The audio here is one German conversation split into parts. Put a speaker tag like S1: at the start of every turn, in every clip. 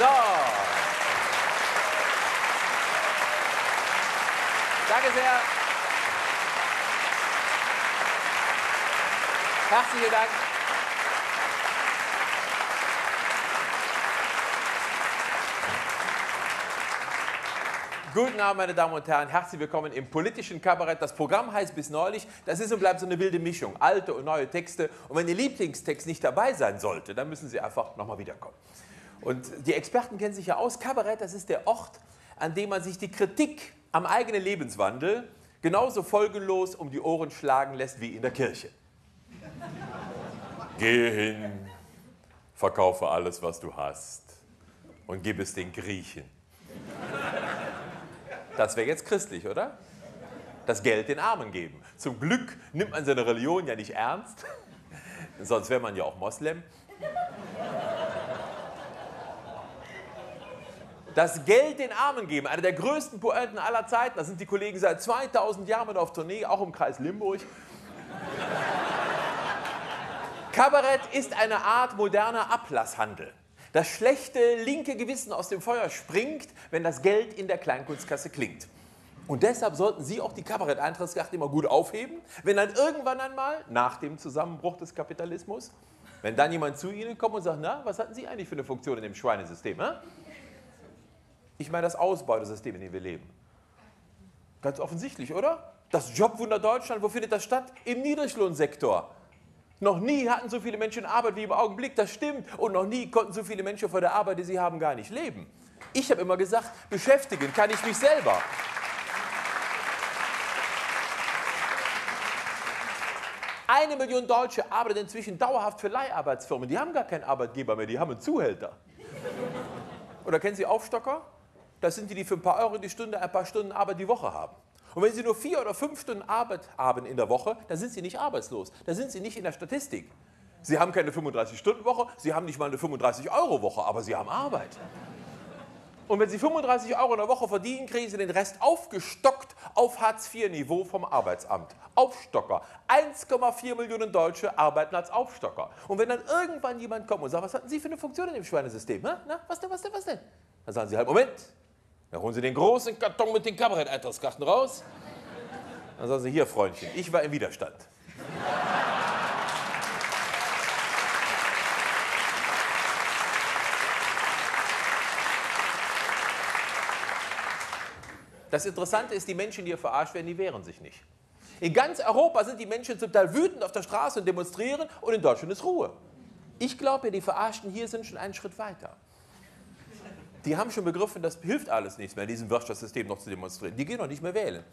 S1: So. Danke sehr. Herzlichen Dank. Guten Abend, meine Damen und Herren. Herzlich willkommen im politischen Kabarett. Das Programm heißt bis neulich. Das ist und bleibt so eine wilde Mischung. Alte und neue Texte. Und wenn Ihr Lieblingstext nicht dabei sein sollte, dann müssen Sie einfach nochmal wiederkommen. Und die Experten kennen sich ja aus. Kabarett, das ist der Ort, an dem man sich die Kritik am eigenen Lebenswandel genauso folgenlos um die Ohren schlagen lässt wie in der Kirche. Geh hin, verkaufe alles, was du hast und gib es den Griechen. Das wäre jetzt christlich, oder? Das Geld den Armen geben. Zum Glück nimmt man seine Religion ja nicht ernst, sonst wäre man ja auch Moslem. Das Geld den Armen geben, eine der größten Pointen aller Zeiten. Da sind die Kollegen seit 2000 Jahren mit auf Tournee, auch im Kreis Limburg. Kabarett ist eine Art moderner Ablasshandel. Das schlechte linke Gewissen aus dem Feuer springt, wenn das Geld in der Kleinkunstkasse klingt. Und deshalb sollten Sie auch die Kabarett-Eintrittskarte immer gut aufheben, wenn dann irgendwann einmal, nach dem Zusammenbruch des Kapitalismus, wenn dann jemand zu Ihnen kommt und sagt, na, was hatten Sie eigentlich für eine Funktion in dem Schweinesystem? Hä? Ich meine das Ausbeutesystem, in dem wir leben. Ganz offensichtlich, oder? Das Jobwunder Deutschland, wo findet das statt? Im Niedriglohnsektor. Noch nie hatten so viele Menschen Arbeit wie im Augenblick, das stimmt. Und noch nie konnten so viele Menschen von der Arbeit, die sie haben, gar nicht leben. Ich habe immer gesagt, beschäftigen kann ich mich selber. Eine Million Deutsche arbeiten inzwischen dauerhaft für Leiharbeitsfirmen. Die haben gar keinen Arbeitgeber mehr, die haben einen Zuhälter. Oder kennen Sie Aufstocker? Das sind die, die für ein paar Euro die Stunde ein paar Stunden Arbeit die Woche haben. Und wenn Sie nur vier oder fünf Stunden Arbeit haben in der Woche, dann sind Sie nicht arbeitslos. Dann sind Sie nicht in der Statistik. Sie haben keine 35-Stunden-Woche, Sie haben nicht mal eine 35-Euro-Woche, aber Sie haben Arbeit. Und wenn Sie 35 Euro in der Woche verdienen, kriegen Sie den Rest aufgestockt auf Hartz-IV-Niveau vom Arbeitsamt. Aufstocker. 1,4 Millionen Deutsche arbeiten als Aufstocker. Und wenn dann irgendwann jemand kommt und sagt, was hatten Sie für eine Funktion in dem Schweinesystem? Na, was denn, was denn, was denn? Dann sagen Sie halt, Moment, dann holen Sie den großen Karton mit den Kabarett-Eintrittskarten raus. Dann sagen Sie, hier, Freundchen, ich war im Widerstand. Das Interessante ist, die Menschen, die hier verarscht werden, die wehren sich nicht. In ganz Europa sind die Menschen zum Teil wütend auf der Straße und demonstrieren und in Deutschland ist Ruhe. Ich glaube, die Verarschten hier sind schon einen Schritt weiter. Die haben schon begriffen, das hilft alles nichts mehr, in diesem Wirtschaftssystem noch zu demonstrieren. Die gehen noch nicht mehr wählen.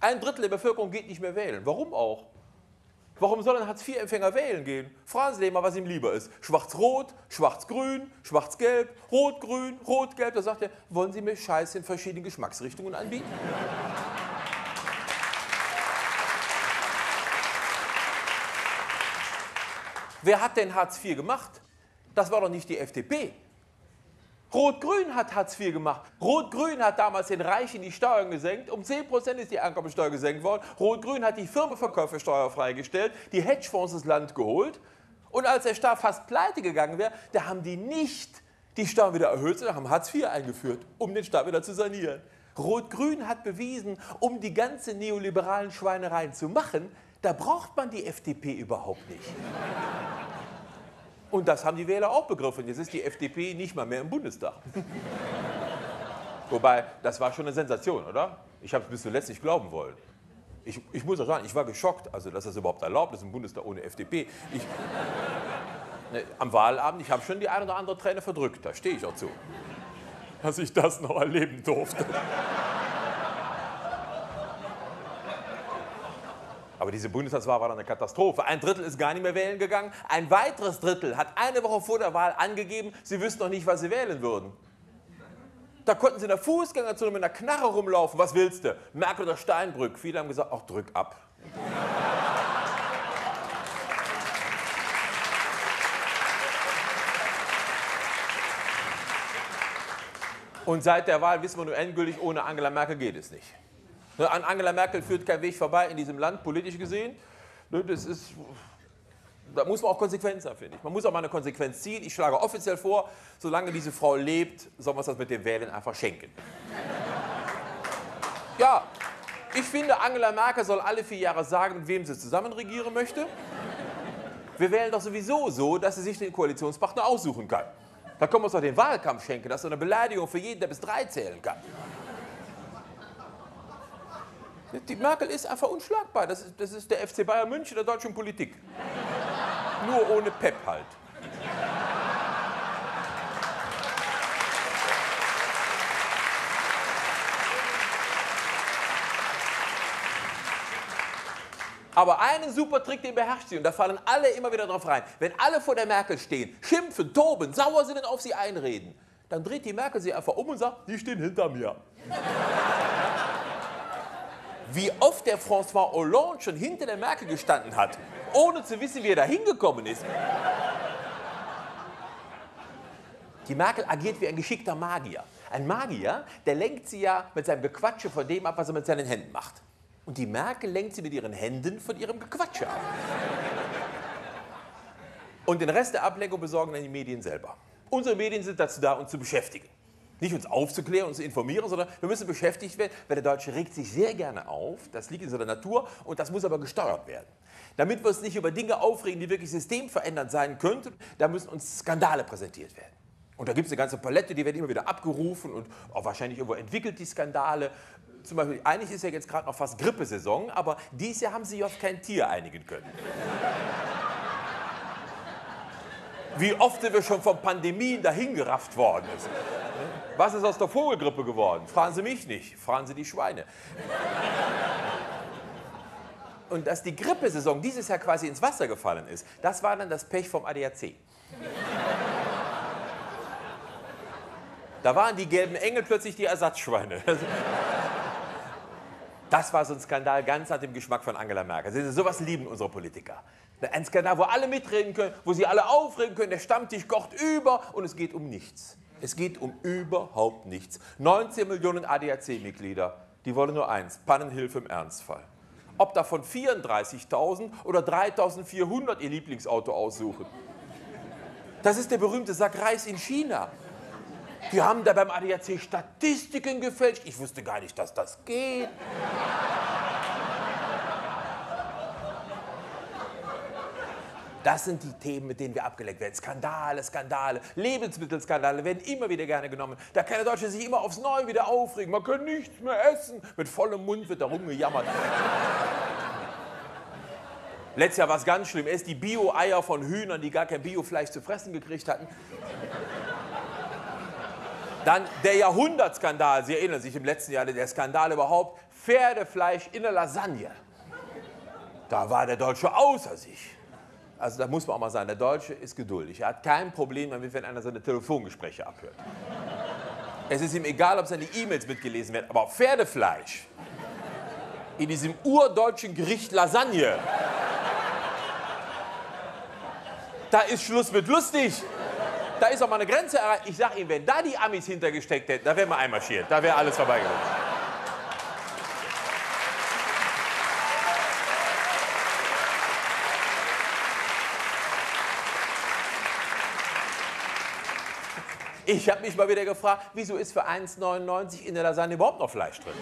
S1: Ein Drittel der Bevölkerung geht nicht mehr wählen. Warum auch? Warum soll ein Hartz-IV-Empfänger wählen gehen? Fragen Sie mal, was ihm lieber ist. Schwarz-Rot, Schwarz-Grün, Schwarz-Gelb, Rot-Grün, Rot-Gelb. Da sagt er, wollen Sie mir Scheiße in verschiedenen Geschmacksrichtungen anbieten? Wer hat denn Hartz IV gemacht? Das war doch nicht die FDP. Rot-Grün hat Hartz IV gemacht. Rot-Grün hat damals den Reichen die Steuern gesenkt. Um 10% ist die Einkommensteuer gesenkt worden. Rot-Grün hat die Firmenverkäufe steuerfrei gestellt, die Hedgefonds ins Land geholt. Und als der Staat fast pleite gegangen wäre, da haben die nicht die Steuern wieder erhöht, sondern haben Hartz IV eingeführt, um den Staat wieder zu sanieren. Rot-Grün hat bewiesen, um die ganze neoliberalen Schweinereien zu machen, da braucht man die FDP überhaupt nicht. Und das haben die Wähler auch begriffen. Jetzt ist die FDP nicht mal mehr im Bundestag. Wobei, das war schon eine Sensation, oder? Ich habe es bis zuletzt nicht glauben wollen. Ich, ich muss auch sagen, ich war geschockt, also dass das überhaupt erlaubt ist im Bundestag ohne FDP. Ich, ne, am Wahlabend, ich habe schon die eine oder andere Träne verdrückt, da stehe ich auch zu. Dass ich das noch erleben durfte. Aber diese Bundestagswahl war dann eine Katastrophe. Ein Drittel ist gar nicht mehr wählen gegangen. Ein weiteres Drittel hat eine Woche vor der Wahl angegeben, sie wüssten noch nicht, was sie wählen würden. Da konnten sie in der Fußgängerzone mit einer Knarre rumlaufen. Was willst du? Merkel oder Steinbrück? Viele haben gesagt, ach, drück ab. Und seit der Wahl wissen wir nur endgültig, ohne Angela Merkel geht es nicht. An Angela Merkel führt kein Weg vorbei in diesem Land, politisch gesehen. Das ist, Da muss man auch Konsequenz haben, finde ich. Man muss auch mal eine Konsequenz ziehen. Ich schlage offiziell vor, solange diese Frau lebt, soll man das mit dem Wählen einfach schenken. Ja, ich finde, Angela Merkel soll alle vier Jahre sagen, mit wem sie zusammen regieren möchte. Wir wählen doch sowieso so, dass sie sich den Koalitionspartner aussuchen kann. Da können wir uns doch den Wahlkampf schenken. Das ist eine Beleidigung für jeden, der bis drei zählen kann. Die Merkel ist einfach unschlagbar. Das ist, das ist der FC Bayern München der deutschen Politik. Nur ohne Pep halt. Aber einen super Trick, den beherrscht sie, und da fallen alle immer wieder drauf rein. Wenn alle vor der Merkel stehen, schimpfen, toben, sauer sind und auf sie einreden, dann dreht die Merkel sie einfach um und sagt, die stehen hinter mir. Wie oft der François Hollande schon hinter der Merkel gestanden hat, ohne zu wissen, wie er da hingekommen ist. Die Merkel agiert wie ein geschickter Magier. Ein Magier, der lenkt sie ja mit seinem Gequatsche von dem ab, was er mit seinen Händen macht. Und die Merkel lenkt sie mit ihren Händen von ihrem Gequatsche ab. Und den Rest der Ablenkung besorgen dann die Medien selber. Unsere Medien sind dazu da, uns zu beschäftigen. Nicht uns aufzuklären, uns zu informieren, sondern wir müssen beschäftigt werden, weil der Deutsche regt sich sehr gerne auf, das liegt in seiner Natur und das muss aber gesteuert werden. Damit wir uns nicht über Dinge aufregen, die wirklich systemverändernd sein könnten, da müssen uns Skandale präsentiert werden. Und da gibt es eine ganze Palette, die werden immer wieder abgerufen und auch wahrscheinlich irgendwo entwickelt, die Skandale zum Beispiel, eigentlich ist ja jetzt gerade noch fast Grippesaison, aber dieses Jahr haben sie sich auf kein Tier einigen können. Wie oft sind wir schon von Pandemien dahingerafft worden ist. Was ist aus der Vogelgrippe geworden? Fragen Sie mich nicht, fragen Sie die Schweine. Und dass die Grippesaison dieses Jahr quasi ins Wasser gefallen ist, das war dann das Pech vom ADAC. Da waren die gelben Engel plötzlich die Ersatzschweine. Das war so ein Skandal ganz nach dem Geschmack von Angela Merkel. Sie, sowas lieben unsere Politiker. Ein Skandal, wo alle mitreden können, wo sie alle aufregen können, der Stammtisch kocht über und es geht um nichts. Es geht um überhaupt nichts. 19 Millionen ADAC-Mitglieder, die wollen nur eins, Pannenhilfe im Ernstfall. Ob davon 34.000 oder 3.400 ihr Lieblingsauto aussuchen. Das ist der berühmte Sack Reis in China. Die haben da beim ADAC Statistiken gefälscht. Ich wusste gar nicht, dass das geht. Das sind die Themen, mit denen wir abgelenkt werden. Skandale, Skandale, Lebensmittelskandale werden immer wieder gerne genommen. Da kann der Deutsche sich immer aufs Neue wieder aufregen. Man kann nichts mehr essen. Mit vollem Mund wird da rumgejammert. Letztes Jahr war es ganz schlimm. Erst die Bio-Eier von Hühnern, die gar kein Biofleisch zu fressen gekriegt hatten. Dann der Jahrhundertskandal, Sie erinnern sich im letzten Jahr, der Skandal überhaupt, Pferdefleisch in der Lasagne. Da war der Deutsche außer sich. Also da muss man auch mal sagen, der Deutsche ist geduldig. Er hat kein Problem damit, wenn einer seine Telefongespräche abhört. Es ist ihm egal, ob seine E-Mails mitgelesen werden, aber Pferdefleisch in diesem urdeutschen Gericht Lasagne, da ist Schluss mit lustig da ist auch mal eine Grenze erreicht. Ich sage Ihnen, wenn da die Amis hintergesteckt hätten, da wären wir einmarschiert. Da wäre alles vorbeigegangen. Ich habe mich mal wieder gefragt, wieso ist für 1,99 in der Lasagne überhaupt noch Fleisch drin?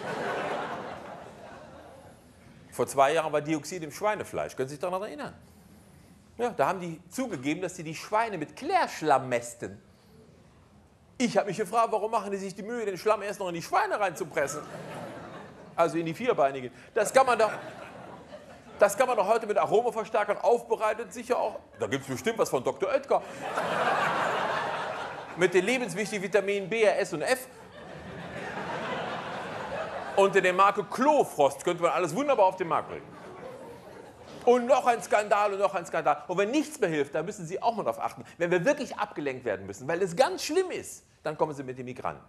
S1: Vor zwei Jahren war Dioxid im Schweinefleisch. Können Sie sich daran erinnern? Ja, da haben die zugegeben, dass sie die Schweine mit Klärschlamm mästen. Ich habe mich gefragt, warum machen die sich die Mühe, den Schlamm erst noch in die Schweine reinzupressen? Also in die Vierbeinigen. Das kann man doch, das kann man doch heute mit Aromaverstärkern aufbereitet, sicher auch. Da gibt es bestimmt was von Dr. Oetker. Mit den lebenswichtigen Vitaminen B, S und F. Unter der Marke Klofrost könnte man alles wunderbar auf den Markt bringen. Und noch ein Skandal und noch ein Skandal. Und wenn nichts mehr hilft, dann müssen Sie auch mal darauf achten. Wenn wir wirklich abgelenkt werden müssen, weil es ganz schlimm ist, dann kommen Sie mit den Migranten.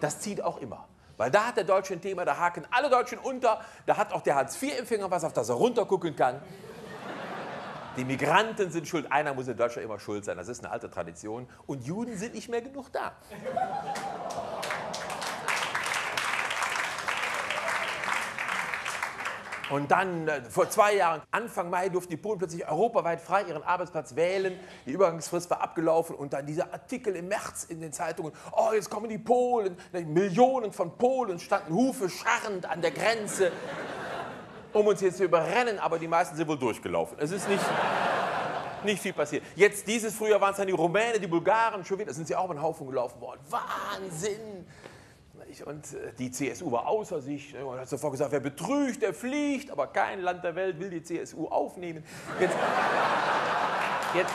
S1: Das zieht auch immer. Weil da hat der Deutsche ein Thema, da haken alle Deutschen unter. Da hat auch der Hartz-IV-Empfänger was, auf das er runtergucken kann. Die Migranten sind schuld. Einer muss in Deutschland immer schuld sein. Das ist eine alte Tradition. Und Juden sind nicht mehr genug da. Und dann, äh, vor zwei Jahren, Anfang Mai, durften die Polen plötzlich europaweit frei ihren Arbeitsplatz wählen. Die Übergangsfrist war abgelaufen und dann dieser Artikel im März in den Zeitungen. Oh, jetzt kommen die Polen. Millionen von Polen standen Hufe scharrend an der Grenze, um uns jetzt zu überrennen. Aber die meisten sind wohl durchgelaufen. Es ist nicht, nicht viel passiert. Jetzt, dieses Frühjahr waren es dann die Rumänen, die Bulgaren, schon wieder sind sie auch über den Haufen gelaufen worden. Wahnsinn! Und äh, die CSU war außer sich und hat sofort gesagt, wer betrügt, der fliegt. Aber kein Land der Welt will die CSU aufnehmen. Jetzt, jetzt,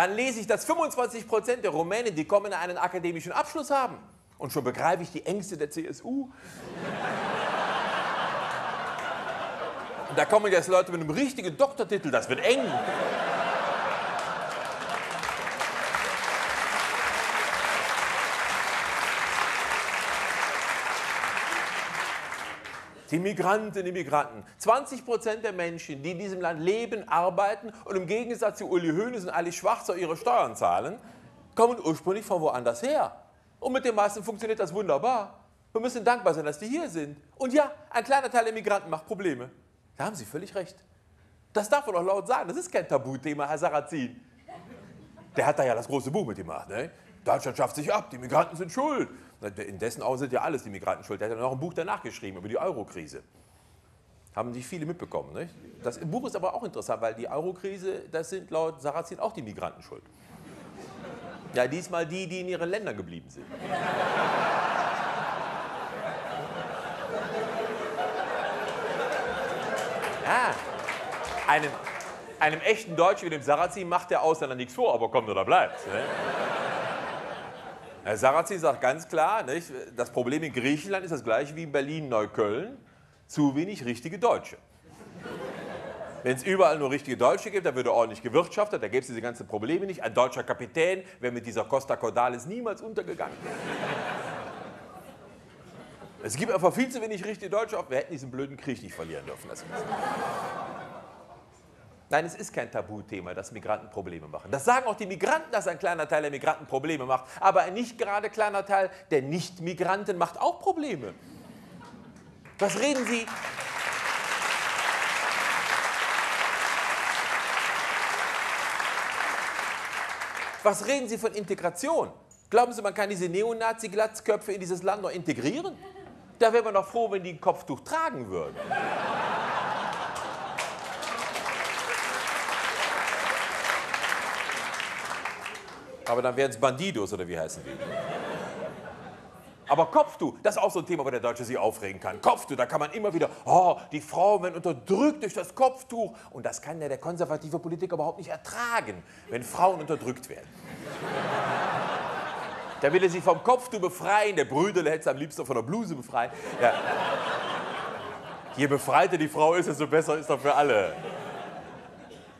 S1: dann lese ich, dass 25 Prozent der Rumänen, die kommen, einen akademischen Abschluss haben. Und schon begreife ich die Ängste der CSU. Da kommen jetzt Leute mit einem richtigen Doktortitel, das wird eng. Die Migranten, die Migranten. 20 Prozent der Menschen, die in diesem Land leben, arbeiten und im Gegensatz zu Uli Hoeneß und Ali Schwarzer ihre Steuern zahlen, kommen ursprünglich von woanders her. Und mit den meisten funktioniert das wunderbar. Wir müssen dankbar sein, dass die hier sind. Und ja, ein kleiner Teil der Migranten macht Probleme. Da haben Sie völlig recht. Das darf man doch laut sagen. Das ist kein Tabuthema, Herr Sarrazin. Der hat da ja das große Buch mitgemacht. Ne? Deutschland schafft sich ab, die Migranten sind schuld. In dessen Augen sind ja alles die Migranten schuld. Der hat ja noch ein Buch danach geschrieben über die Eurokrise. Haben nicht viele mitbekommen. Ne? Das Buch ist aber auch interessant, weil die Eurokrise, das sind laut Sarrazin auch die Migranten schuld. Ja, diesmal die, die in ihren Ländern geblieben sind. Ja, einem, einem echten Deutschen wie dem Sarrazin macht der Ausländer nichts vor, aber kommt oder bleibt. Ne? Herr Sarrazin sagt ganz klar, nicht, das Problem in Griechenland ist das gleiche wie in Berlin-Neukölln, zu wenig richtige Deutsche. Wenn es überall nur richtige Deutsche gibt, dann würde ordentlich gewirtschaftet, da gäbe es diese ganzen Probleme nicht. Ein deutscher Kapitän wäre mit dieser Costa Cordalis niemals untergegangen. Es gibt einfach viel zu wenig richtige Deutsche. Wir hätten diesen blöden Krieg nicht verlieren dürfen. Nein, es ist kein Tabuthema, dass Migranten Probleme machen. Das sagen auch die Migranten, dass ein kleiner Teil der Migranten Probleme macht. Aber ein nicht gerade kleiner Teil der Nicht-Migranten macht auch Probleme. Was reden Sie? Was reden Sie von Integration? Glauben Sie, man kann diese Neonazi-Glatzköpfe in dieses Land noch integrieren? Da wäre man doch froh, wenn die ein Kopftuch tragen würden. Aber dann wären es Bandidos oder wie heißen die? Aber Kopftuch, das ist auch so ein Thema, wo der Deutsche sich aufregen kann. Kopftuch, da kann man immer wieder, oh, die Frauen werden unterdrückt durch das Kopftuch. Und das kann ja der konservative Politiker überhaupt nicht ertragen, wenn Frauen unterdrückt werden. Da will er sie vom Kopftuch befreien. Der Brüderle hätte es am liebsten von der Bluse befreien. Ja. Je befreiter die Frau ist, desto besser ist doch für alle.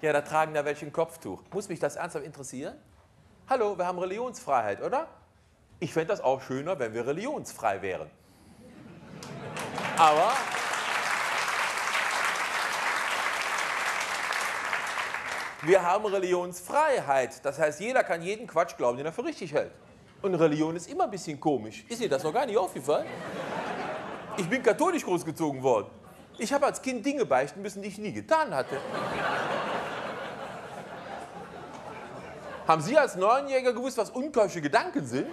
S1: Ja, da tragen da welche ein Kopftuch. Muss mich das ernsthaft interessieren? Hallo, wir haben Religionsfreiheit, oder? Ich fände das auch schöner, wenn wir religionsfrei wären. Aber wir haben Religionsfreiheit. Das heißt, jeder kann jeden Quatsch glauben, den er für richtig hält. Und Religion ist immer ein bisschen komisch. Ist dir das noch gar nicht aufgefallen? Ich bin katholisch großgezogen worden. Ich habe als Kind Dinge beichten müssen, die ich nie getan hatte. Haben Sie als Neunjähriger gewusst, was unkeusche Gedanken sind?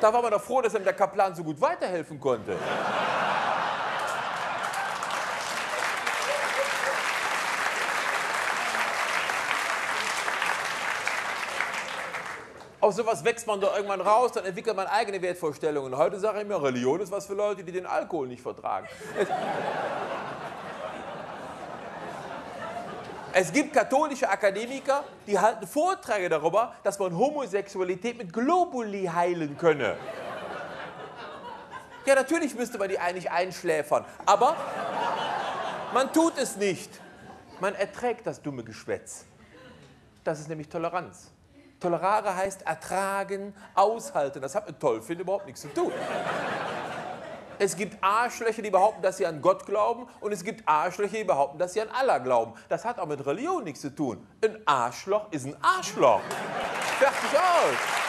S1: Da war man doch froh, dass einem der Kaplan so gut weiterhelfen konnte. Aus sowas wächst man doch irgendwann raus, dann entwickelt man eigene Wertvorstellungen. Heute sage ich mir, Religion ist was für Leute, die den Alkohol nicht vertragen. Es, gibt katholische Akademiker, die halten Vorträge darüber, dass man Homosexualität mit Globuli heilen könne. Ja, natürlich müsste man die eigentlich einschläfern, aber man tut es nicht. Man erträgt das dumme Geschwätz. Das ist nämlich Toleranz. Tolerare heißt ertragen, aushalten. Das hat mit toll finden überhaupt nichts zu tun. Es gibt Arschlöcher, die behaupten, dass sie an Gott glauben und es gibt Arschlöcher, die behaupten, dass sie an Allah glauben. Das hat auch mit Religion nichts zu tun. Ein Arschloch ist ein Arschloch. Fertig aus.